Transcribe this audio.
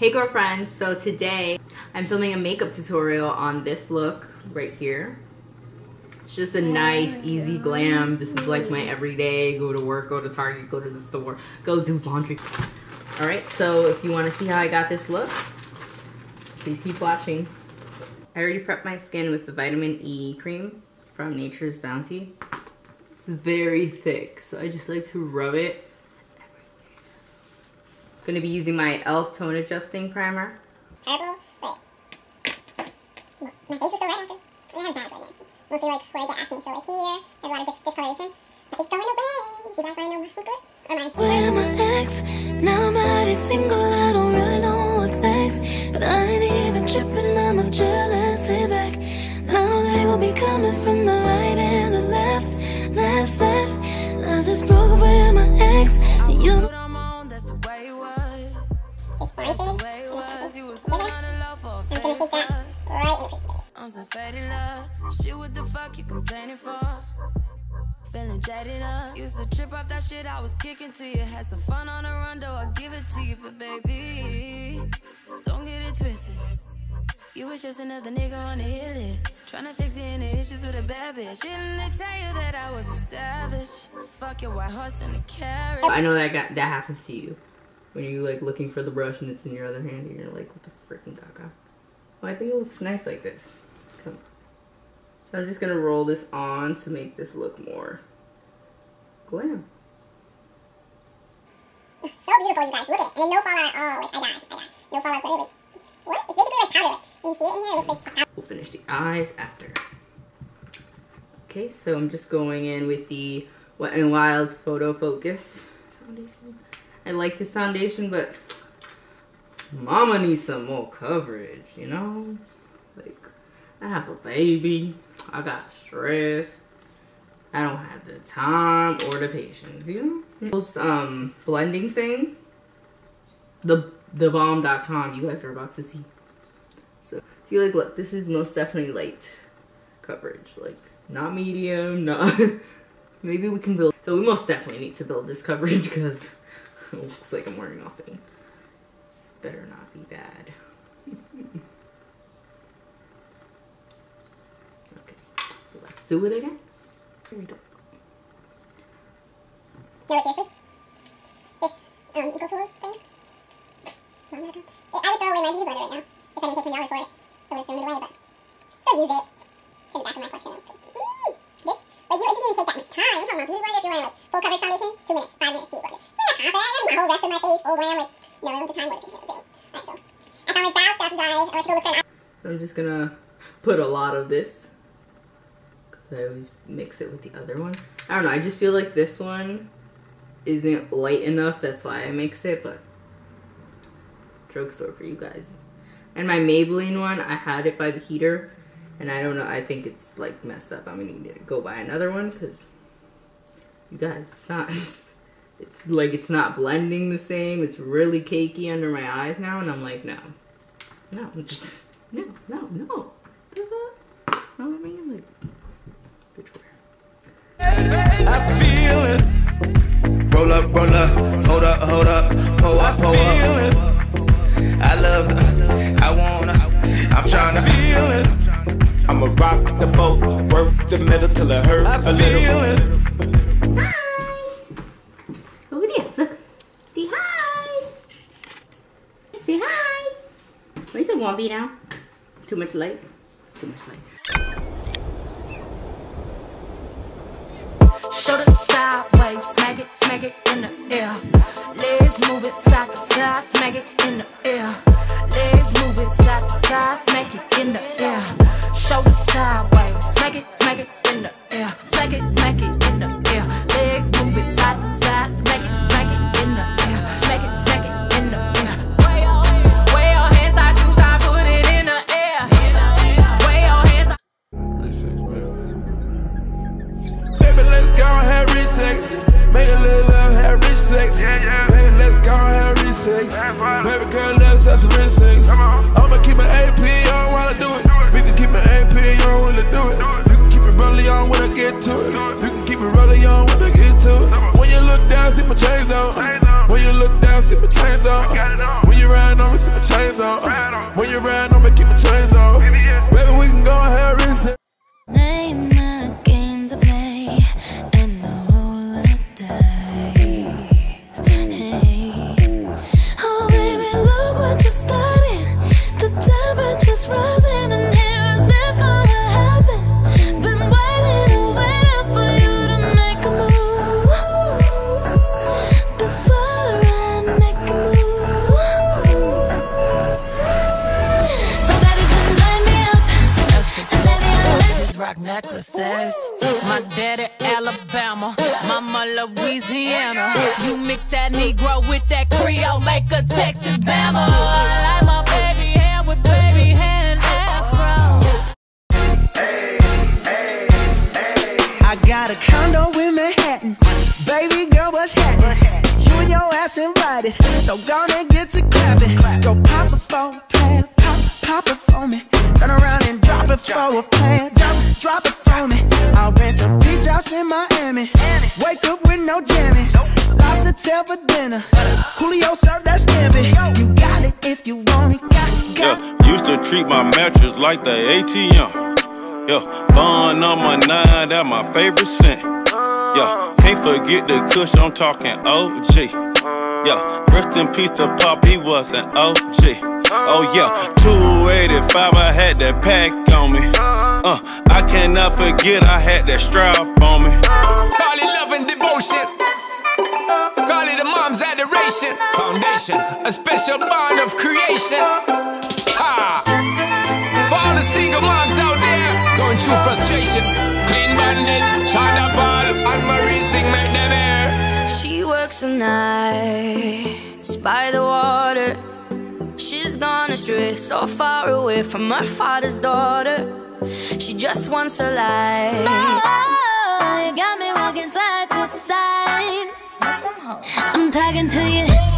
Hey girlfriends, so today I'm filming a makeup tutorial on this look right here. It's just a oh nice, easy glam. This is like my everyday, go to work, go to Target, go to the store, go do laundry. Alright, so if you want to see how I got this look, please keep watching. I already prepped my skin with the vitamin E cream from Nature's Bounty. It's very thick, so I just like to rub it going to be using my e.l.f. Tone Adjusting Primer. Herbal, wait. My face is still red after. I have bad redness. Mostly like where I get acne. So like here, there's a lot of discoloration. But it's going away. Do you guys want to know my secret? Or my Where my ex? Now I'm already single. I don't really know what's next. But I ain't even tripping. I'm a jealous. Lay back. I know they will be coming from the some faded love. Shit, what the fuck you complaining for? Feeling jaded up. Used to trip off that shit I was kicking to you. Had some fun on the run, though I give it to you. But baby, don't get it twisted. You was just another nigga on the hit list. Tryna fix any issues with a bad bitch. Didn't they tell you that I was a savage? Fuck your white horse and a carrot. I know that got, that happens to you. When you're like looking for the brush and it's in your other hand and you're like, what the freaking caca? Well, I think it looks nice like this. I'm just gonna roll this on to make this look more glam. It's so beautiful, you guys. Look at it. And no fallout. Oh, wait, I died. I died. No fallout, literally. What? It's basically like powder. You see it in here? It looks like We'll finish the eyes after. Okay, so I'm just going in with the Wet n Wild Photo Focus foundation. I like this foundation, but mama needs some more coverage, you know? Like, I have a baby, I got stress, I don't have the time or the patience, you know? This um, blending thing, the thebomb.com you guys are about to see. So, see like, look, this is most definitely light coverage, like, not medium, not, maybe we can build, so we most definitely need to build this coverage because it looks like I'm wearing nothing better not be bad. okay, let's do it again. Here we go. No, seriously? This, um, Eco Tools thing? I would throw away my beauty blender right now. If I didn't pay $10 for it. I would have thrown it away, but still use it. It's in the back of my collection. Mm, this, like, you, it doesn't even take that much time. I'm talking about beauty blender if you're wearing, like, full coverage foundation, two minutes, five minutes beauty blender. I have half of that. I my whole rest of my face, full glam, like, no, I don't have time for it. Alright, so, I found my brow stuff, you guys. I went to go look for an I'm just gonna put a lot of this. I always mix it with the other one. I don't know, I just feel like this one isn't light enough. That's why I mix it, but drugstore for you guys. And my Maybelline one, I had it by the heater. And I don't know, I think it's like messed up. I'm gonna need to go buy another one because you guys, it's not, it's like it's not blending the same. It's really cakey under my eyes now. And I'm like, no, no, just, no, no, no. What I mean? I feel it. Roll up, roll up, hold up, hold up, pull up, pull up. I love the, I wanna, I'm trying to feel it. I'ma rock the boat, work the middle till it hurt a little. Bit. Hi. Over there, look. Say hi. Say hi. Where you think want to be now? Too much light? Too much light. Shoulder sideways, smack it, smack it in the air. Legs move it side to side, smack it in the air. Legs move it side to side, smack it in the air. To it. You can keep it rolling on when I get to it. When you look down, see my chains on. When you look down, see my chains on. Louisiana. You mix that Negro with that Creole, make a Texas Bama. Like my baby hair with baby hair afro. I got a condo in Manhattan. Baby girl, what's happening? You and your ass invited, so gonna get to clapping. Go pop it for a plan, pop, pop it for me. Turn around and drop it for a plan, drop, it for me. I'll rent a beach house in Miami. Wake up with no jammies. Lobster tail for dinner. Julio served that scampi. You got it if you want it. Got, got Yeah, used to treat my mattress like the ATM. Yeah, bond number nine, that my favorite scent. Yeah, can't forget the kush, I'm talking OG. Yeah, rest in peace to Pop, he was an OG. Oh yeah, 285, I had that pack on me. Uh, I cannot forget I had that strap on me. Call it love and devotion. Call it a mom's adoration. Foundation, a special bond of creation. Ha! For all the single moms out there going through frustration. Clean bandit, China Ball, and Marie thing make them air. She works the nights by the water. She's gone astray, so far away from her father's daughter. She just wants her life. Oh, you got me walking side to side. I'm talking to you